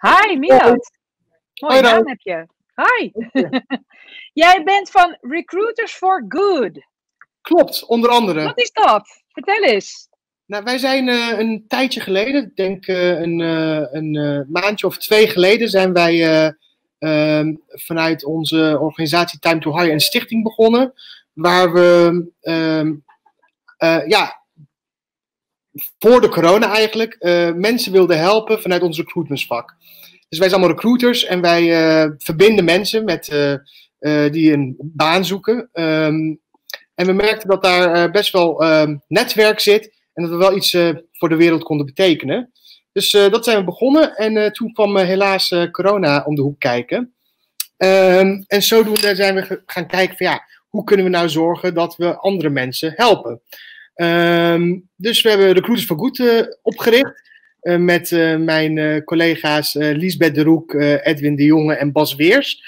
Hi, Milan. Mooi naam heb je. Hi. Jij bent van Recruiters for Good. Klopt, onder andere. Wat is dat? Vertel eens. Nou, wij zijn uh, een tijdje geleden, ik denk uh, een, uh, een maandje of twee geleden, zijn wij ehm, vanuit onze organisatie Time to Hire een stichting begonnen. Waar we ehm, ja, voor de corona eigenlijk mensen wilden helpen vanuit ons recruitmentsvak. Dus wij zijn allemaal recruiters en wij verbinden mensen met, die een baan zoeken. Um, en we merkten dat daar best wel netwerk zit en dat we wel iets uh, voor de wereld konden betekenen. Dus uh, dat zijn we begonnen. En uh, toen kwam helaas corona om de hoek kijken. Ehm, en zodoende zijn we gaan kijken van ja, hoe kunnen we nou zorgen dat we andere mensen helpen. Um, dus we hebben Recruiters for Good opgericht. met mijn collega's Liesbeth de Roek, Edwin de Jonge en Bas Weers.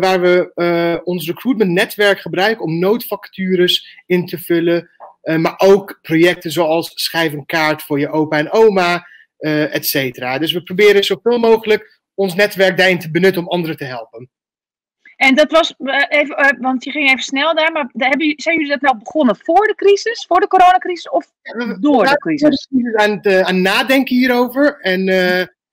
waar we ons recruitment netwerk gebruiken om noodvacatures in te vullen maar ook projecten zoals schrijf een kaart voor je opa en oma, et cetera. Dus we proberen zoveel mogelijk ons netwerk te benutten om anderen te helpen. En dat was uh, even, want je ging even snel daar, maar hebben, zijn jullie dat nou begonnen voor de crisis, voor de coronacrisis of door de crisis? We aan het aan nadenken hierover. En,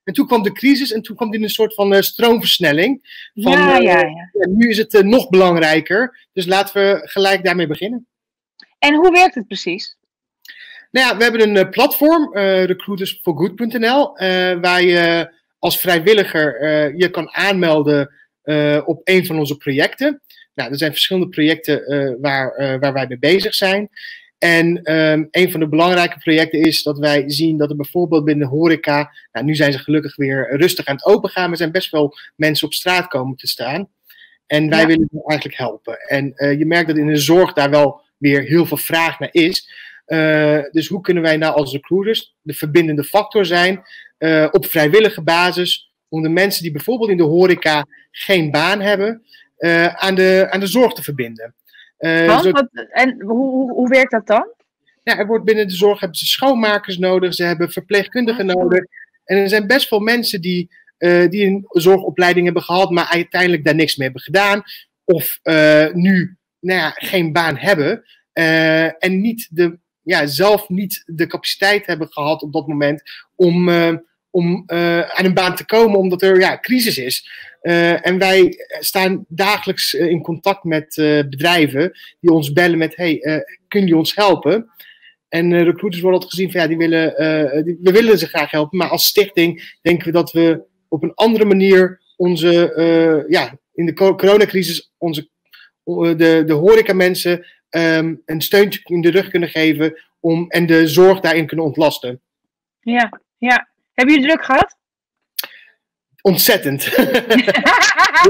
en toen kwam de crisis en toen kwam die een soort van stroomversnelling. Van, ja, ja, ja. nu is het nog belangrijker, dus laten we gelijk daarmee beginnen. En hoe werkt het precies? Nou ja, we hebben een platform, recruitersforgood.nl, waar je als vrijwilliger je kan aanmelden op een van onze projecten. Nou, er zijn verschillende projecten waar, waar wij mee bezig zijn. En um, een van de belangrijke projecten is dat wij zien dat er bijvoorbeeld binnen de horeca, nou, nu zijn ze gelukkig weer rustig aan het opengaan, maar er zijn best wel mensen op straat komen te staan. En wij ja. willen eigenlijk helpen. En je merkt dat in de zorg daar wel weer heel veel vraag naar is. Dus hoe kunnen wij nou als recruiters de verbindende factor zijn op vrijwillige basis om de mensen die bijvoorbeeld in de horeca geen baan hebben, uh, aan, de, aan de zorg te verbinden. Zo... en hoe, hoe werkt dat dan? Ja, er wordt binnen de zorg hebben ze schoonmakers nodig, ze hebben verpleegkundigen oh. nodig. En er zijn best veel mensen die, die een zorgopleiding hebben gehad, maar uiteindelijk daar niks mee hebben gedaan. Of nu nou ja, geen baan hebben. En niet de, ja, zelf niet de capaciteit hebben gehad op dat moment om, om uh, aan een baan te komen, omdat er ja, crisis is. en wij staan dagelijks in contact met bedrijven die ons bellen met: hey, kun je ons helpen? En recruiters worden altijd gezien van ja, die willen, we willen ze graag helpen, maar als stichting denken we dat we op een andere manier onze, ja, in de coronacrisis onze de, de horecamensen um, een steuntje in de rug kunnen geven om, en de zorg daarin kunnen ontlasten. Ja, ja. Hebben jullie druk gehad? Ontzettend.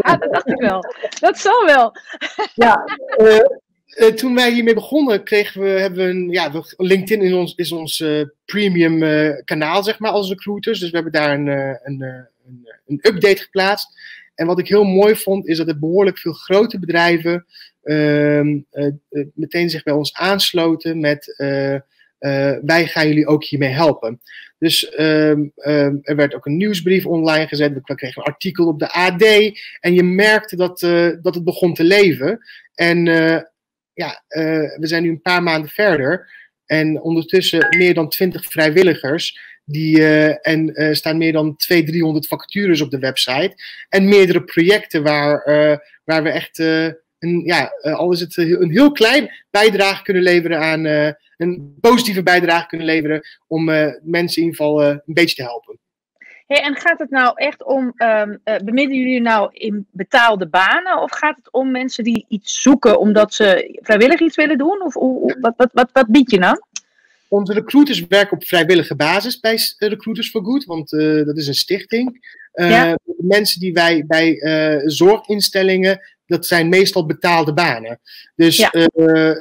dat dacht ik wel. Dat zal wel. ja, uh, uh, toen wij hiermee begonnen, kregen we, hebben we een, ja, LinkedIn in ons, is ons uh, premium kanaal, zeg maar, als recruiters. Dus we hebben daar een, een, een, een update geplaatst. En wat ik heel mooi vond, is dat er behoorlijk veel grote bedrijven uh, meteen zich bij ons aansloten met wij gaan jullie ook hiermee helpen. Dus ehm, ehm, er werd ook een nieuwsbrief online gezet, we kregen een artikel op de AD en je merkte dat, dat het begon te leven. En ja, we zijn nu een paar maanden verder en ondertussen meer dan twintig vrijwilligers die, en uh, staan meer dan 200, 300 vacatures op de website. En meerdere projecten waar, waar we echt, een, ja, al is het een heel klein bijdrage kunnen leveren aan, een positieve bijdrage kunnen leveren om mensen in ieder geval een beetje te helpen. Hey, en gaat het nou echt om, um, bemiddelen jullie nou in betaalde banen? Of gaat het om mensen die iets zoeken omdat ze vrijwillig iets willen doen? Of, of wat, wat, wat, wat bied je dan? Onze recruiters werken op vrijwillige basis bij Recruiters for Good, want uh, dat is een stichting. Uh, ja. Mensen die wij bij zorginstellingen, dat zijn meestal betaalde banen. Dus, ja.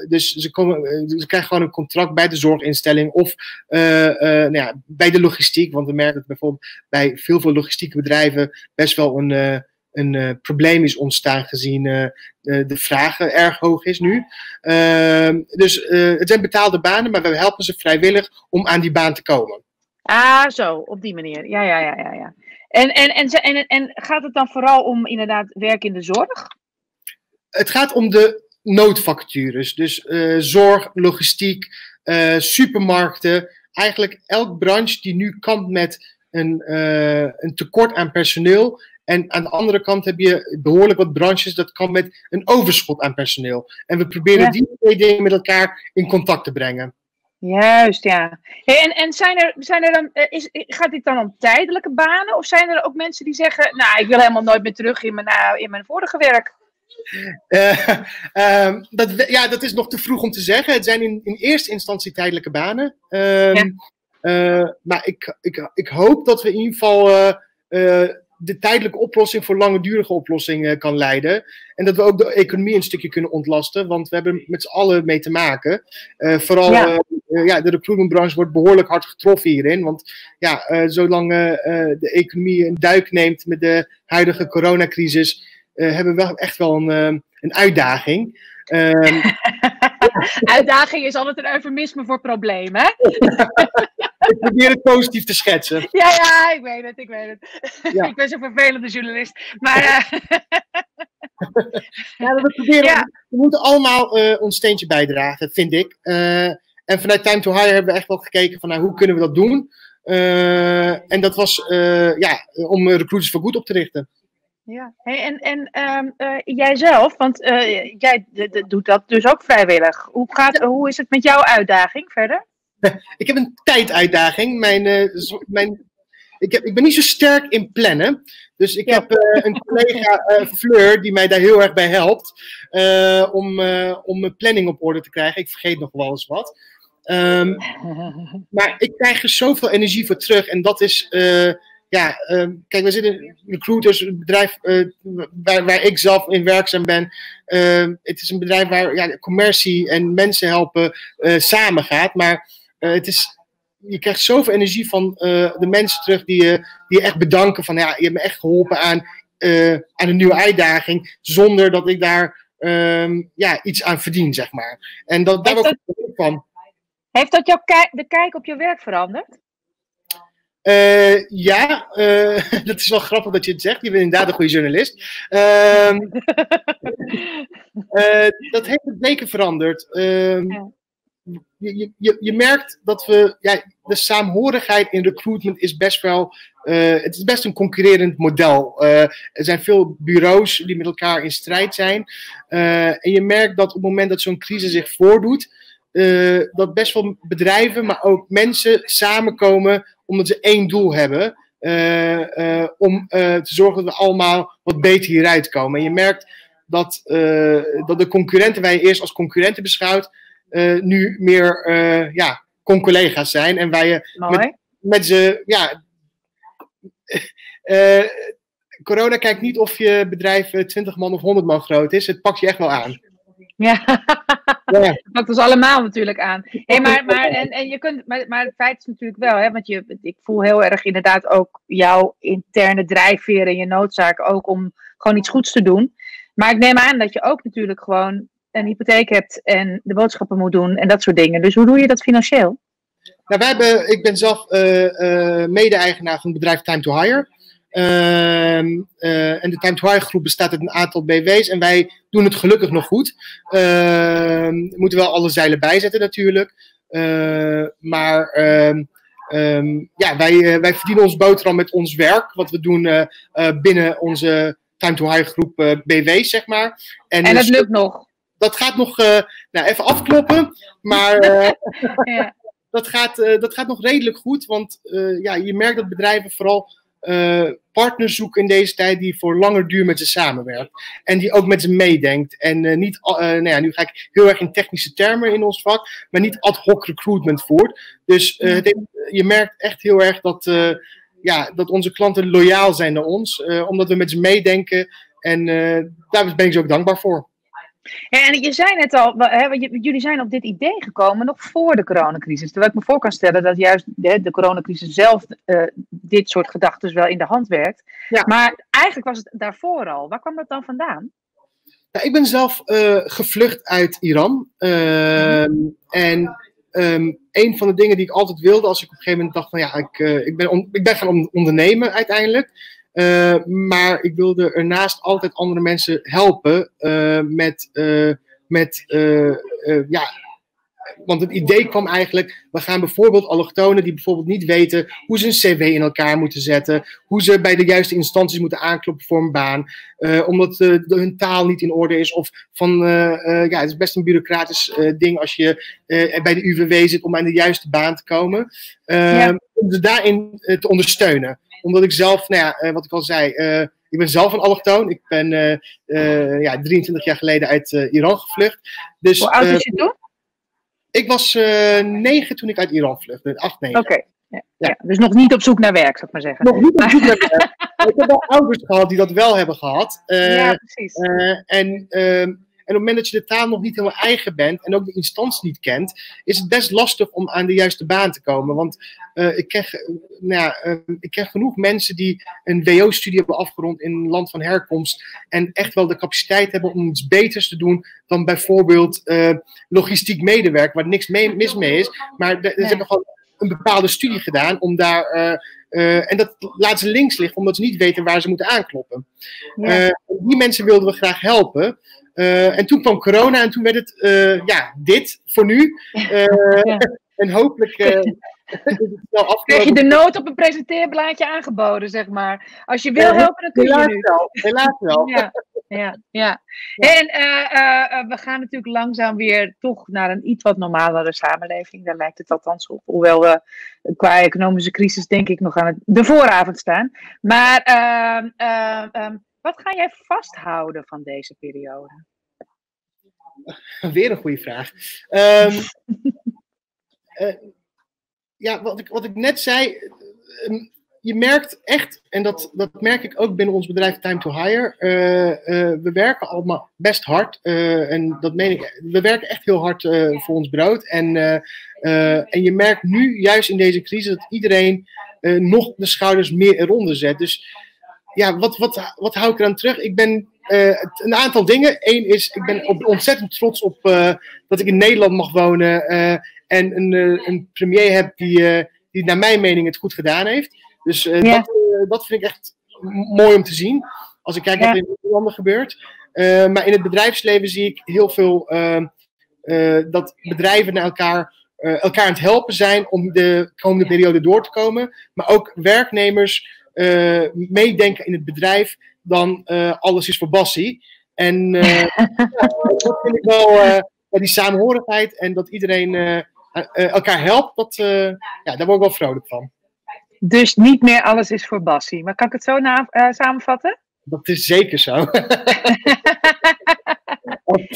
dus ze, komen, ze krijgen gewoon een contract bij de zorginstelling of nou ja, bij de logistiek. Want we merken dat bijvoorbeeld bij veel, veel logistieke bedrijven best wel een een probleem is ontstaan gezien de, de vraag erg hoog is nu. Uh, dus het zijn betaalde banen, maar we helpen ze vrijwillig om aan die baan te komen. Ah, zo, op die manier. Ja, ja, ja, ja. ja. En, en, en, en, en gaat het dan vooral om inderdaad werk in de zorg? Het gaat om de noodvacatures. Dus uh, zorg, logistiek, uh, supermarkten. Eigenlijk elk branche die nu kampt met een, uh, een tekort aan personeel. En aan de andere kant heb je behoorlijk wat branches dat kan met een overschot aan personeel. En we proberen ja. die twee dingen met elkaar in contact te brengen. Juist, ja. Hey, en en zijn er, zijn er dan, is, gaat dit dan om tijdelijke banen? Of zijn er ook mensen die zeggen, nou, ik wil helemaal nooit meer terug in mijn, in mijn vorige werk? Uh, uh, dat, ja, dat is nog te vroeg om te zeggen. Het zijn in, in eerste instantie tijdelijke banen. Ja. uh, maar ik, ik, ik hoop dat we in ieder geval uh, de tijdelijke oplossing voor langdurige oplossing kan leiden. En dat we ook de economie een stukje kunnen ontlasten. Want we hebben met z'n allen mee te maken. vooral ja. ja. de recruitmentbranche wordt behoorlijk hard getroffen hierin. Want ja, zolang de economie een duik neemt met de huidige coronacrisis hebben wel echt wel een, uh, een uitdaging. Uh, uitdaging is altijd een eufemisme voor problemen. ik probeer het positief te schetsen. Ja, ja, ik weet het, ik weet het. Ja. ik ben zo'n vervelende journalist. Maar. ja, we, proberen, ja. we moeten allemaal ons steentje bijdragen, vind ik. en vanuit Time to Hire hebben we echt wel gekeken van nou, hoe kunnen we dat doen. en dat was ja, om Recruiters voor Goed op te richten. Ja, hey, en, en um, uh, jijzelf, want uh, jij doet dat dus ook vrijwillig. Hoe, gaat, hoe is het met jouw uitdaging verder? Ik heb een tijduitdaging. Mijn, uh, mijn, ik, heb, ik ben niet zo sterk in plannen. Dus ik ja. heb een collega, Fleur, die mij daar heel erg bij helpt. om, om mijn planning op orde te krijgen. Ik vergeet nog wel eens wat. Um, maar ik krijg er zoveel energie voor terug. En dat is ja, uh, kijk, we zitten recruiters, een bedrijf uh, waar, waar ik zelf in werkzaam ben. Uh, het is een bedrijf waar ja, commercie en mensen helpen uh, samen gaat. Maar het is, je krijgt zoveel energie van de mensen terug die je, die je echt bedanken. Van ja, je hebt me echt geholpen aan, aan een nieuwe uitdaging. Zonder dat ik daar um, ja, iets aan verdien, zeg maar. En dat, daar ook van. Heeft dat jouw de kijk op je werk veranderd? Uh, ja, uh, dat is wel grappig dat je het zegt. Je bent inderdaad een goede journalist. Uh, dat heeft het weken veranderd. Ehm, ja. je, je, je merkt dat we. Ja, de saamhorigheid in recruitment is best wel. het is best een concurrerend model. er zijn veel bureaus die met elkaar in strijd zijn. en je merkt dat op het moment dat zo'n crisis zich voordoet. Dat best wel bedrijven, maar ook mensen samenkomen omdat ze één doel hebben. Uh, uh, om te zorgen dat we allemaal wat beter hieruit komen. En je merkt dat, dat de concurrenten, wij je eerst als concurrenten beschouwt, nu meer ja, con-collega's zijn. En wij met, met ze, ja. corona kijkt niet of je bedrijf 20 man of 100 man groot is. Het pakt je echt wel aan. Ja, ja. dat pakt ons allemaal natuurlijk aan. Hey, maar, maar, en, en je kunt, maar, maar het feit is natuurlijk wel, hè, want je, ik voel heel erg inderdaad ook jouw interne drijfveer en je noodzaak ook om gewoon iets goeds te doen. Maar ik neem aan dat je ook natuurlijk gewoon een hypotheek hebt en de boodschappen moet doen en dat soort dingen. Dus hoe doe je dat financieel? Nou, wij hebben, ik ben zelf uh, uh, mede-eigenaar van het bedrijf Time to Hire. Uh, uh, en de Time to Hire groep bestaat uit een aantal BW's en wij doen het gelukkig nog goed. Uh, we moeten wel alle zeilen bijzetten natuurlijk. Uh, maar um, ja, wij, wij verdienen ons boterham met ons werk, wat we doen binnen onze Time to Hire groep BW's, zeg maar. En, en dat dus, lukt nog? Dat gaat nog nou, even afkloppen, maar ja. dat, gaat, dat gaat nog redelijk goed, want ja, je merkt dat bedrijven vooral uh, partners zoeken in deze tijd die voor langer duur met ze samenwerkt. En die ook met ze meedenkt. En uh, niet, uh, nou ja, nu ga ik heel erg in technische termen in ons vak, maar niet ad hoc recruitment voert. Dus je merkt echt heel erg dat, ja, dat onze klanten loyaal zijn naar ons, omdat we met ze meedenken. En daar ben ik ze ook dankbaar voor. En je zei net al, hè, jullie zijn op dit idee gekomen nog voor de coronacrisis. Terwijl ik me voor kan stellen dat juist de, de coronacrisis zelf uh, dit soort gedachten wel in de hand werkt. Ja. Maar eigenlijk was het daarvoor al. Waar kwam dat dan vandaan? Ja, ik ben zelf uh, gevlucht uit Iran. Uh, en ehm, een van de dingen die ik altijd wilde, als ik op een gegeven moment dacht van ja, ik, uh, ik, ben, ik ben gaan ondernemen uiteindelijk. Uh, maar ik wilde ernaast altijd andere mensen helpen uh, met, met ja, want het idee kwam eigenlijk, we gaan bijvoorbeeld allochtonen die bijvoorbeeld niet weten hoe ze een cv in elkaar moeten zetten, hoe ze bij de juiste instanties moeten aankloppen voor een baan, uh, omdat uh, de, hun taal niet in orde is of van, uh, ja, het is best een bureaucratisch ding als je bij de UWV zit om aan de juiste baan te komen. Ja. Om ze daarin te ondersteunen. Omdat ik zelf, nou ja, wat ik al zei, ik ben zelf een allochtoon. Ik ben ja, 23 jaar geleden uit Iran gevlucht. Dus, Hoe oud is je toen? Ik was uh, negen toen ik uit Iran vluchtte. Acht, negen. Oké. Ja, ja. dus nog niet op zoek naar werk, zou ik maar zeggen. Nog niet op zoek naar werk. ik heb wel ouders gehad die dat wel hebben gehad. Uh, ja, precies. Uh, en, ehm, en op het moment dat je de taal nog niet helemaal eigen bent en ook de instantie niet kent, is het best lastig om aan de juiste baan te komen. Want uh, ik, krijg, nou ja, uh, ik krijg genoeg mensen die een WO-studie hebben afgerond in een land van herkomst en echt wel de capaciteit hebben om iets beters te doen dan bijvoorbeeld logistiek medewerker, waar niks mee, mis mee is. Maar ze hebben gewoon een bepaalde studie gedaan om daar. Uh, en dat laat ze links liggen omdat ze niet weten waar ze moeten aankloppen. Ja. Uh, die mensen wilden we graag helpen. Uh, en toen kwam corona en toen werd het ja, dit voor nu. Ja. En hopelijk Krijg je de nood op een presenteerblaadje aangeboden, zeg maar. Als je wil helpen, dan kun je nu. Wel, helaas wel. Ja, ja, ja. En uh, uh, we gaan natuurlijk langzaam weer toch naar een iets wat normalere samenleving. Daar lijkt het althans op. Hoewel we qua economische crisis denk ik nog aan het, de vooravond staan. Maar uh, wat ga jij vasthouden van deze periode? Weer een goede vraag. Um, ja, wat ik, wat ik net zei, ehm, je merkt echt, en dat, dat merk ik ook binnen ons bedrijf Time to Hire, uh, uh, we werken allemaal best hard. Uh, en dat meen ik, we werken echt heel hard voor ons brood. En, en je merkt nu, juist in deze crisis, dat iedereen nog de schouders meer eronder zet. Dus ja, wat, wat, wat hou ik eraan terug? Ik ben een aantal dingen. Eén is, ik ben op, ontzettend trots op dat ik in Nederland mag wonen en een, een premier heb die, die naar mijn mening het goed gedaan heeft. Dus ja. dat, dat vind ik echt mooi om te zien. Als ik kijk ja. wat er in landen gebeurt. Maar in het bedrijfsleven zie ik heel veel ehm, dat bedrijven naar elkaar, elkaar aan het helpen zijn om de komende periode door te komen. Maar ook werknemers meedenken in het bedrijf dan alles is voor Bassie. En dat vind ik wel die samenhorigheid en dat iedereen elkaar helpt, dat, ja, daar word ik wel vrolijk van. Dus niet meer alles is voor Bassie. Maar kan ik het zo na, uh, samenvatten? Dat is zeker zo.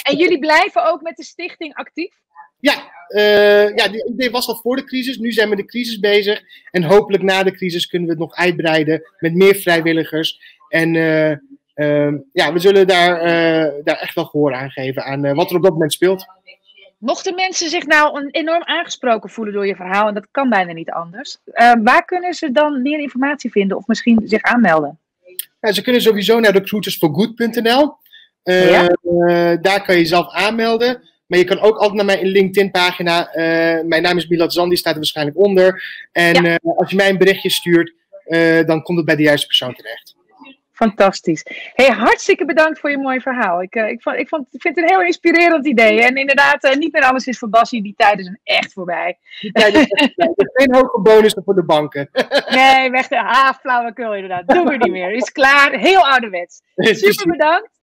en jullie blijven ook met de stichting actief? Ja, uh, ja, die idee was al voor de crisis. Nu zijn we de crisis bezig. En hopelijk na de crisis kunnen we het nog uitbreiden met meer vrijwilligers. En uh, ja, we zullen daar, daar echt wel gehoor aan geven aan wat er op dat moment speelt. Mochten mensen zich nou enorm aangesproken voelen door je verhaal, en dat kan bijna niet anders, waar kunnen ze dan meer informatie vinden of misschien zich aanmelden? Ja, ze kunnen sowieso naar recruitersforgood.nl. Ja? uh, daar kan je jezelf aanmelden. Maar je kan ook altijd naar mijn LinkedIn-pagina. mijn naam is Milad Zan, die staat er waarschijnlijk onder. En ja. als je mij een berichtje stuurt, dan komt het bij de juiste persoon terecht. Fantastisch. Hey, hartstikke bedankt voor je mooie verhaal. Ik, ik, vond, ik, vond, ik vind het een heel inspirerend idee. En inderdaad, niet meer alles is voor Bassie. Die tijden zijn echt voorbij. Die zijn voorbij. Geen hoge bonussen voor de banken. nee, weg de ah, flauwekul inderdaad. Doen we niet meer. Is klaar. Heel ouderwets. Super bedankt.